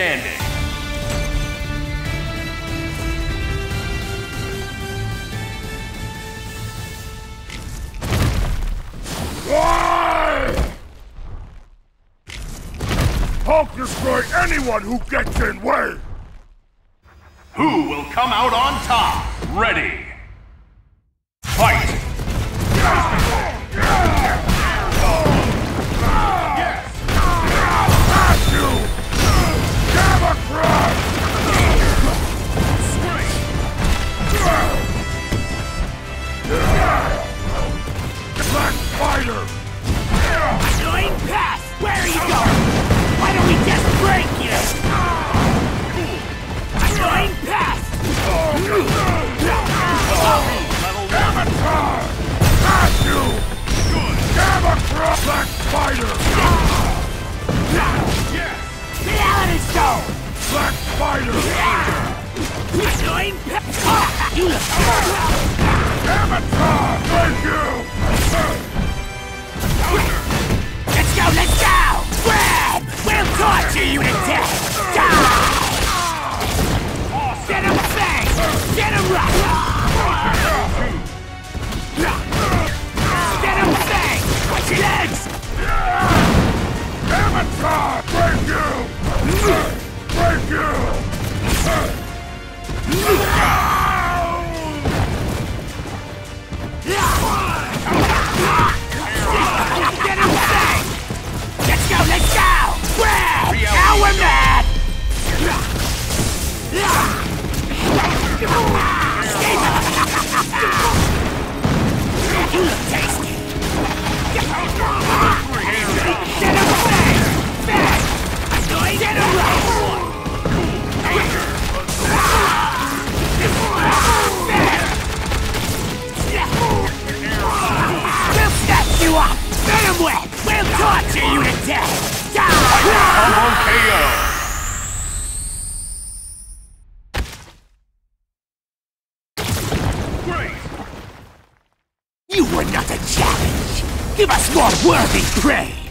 standing. Why? Hulk destroy anyone who gets in way! Who will come out on top? Ready. Spider! Annoying pass! Where are you going? Why don't we just break you? Annoying pass! Avatar! Got you! Crush! Black Spider! Reality Stone! Black Spider! Annoying pass! You Torture you to death! Die! Get him fang! Get him right! Get him fang! Watch your legs! Avatar! Thank you! We'll torture you to death! Die! Combo KO. You were not a challenge! Give us more worthy prey!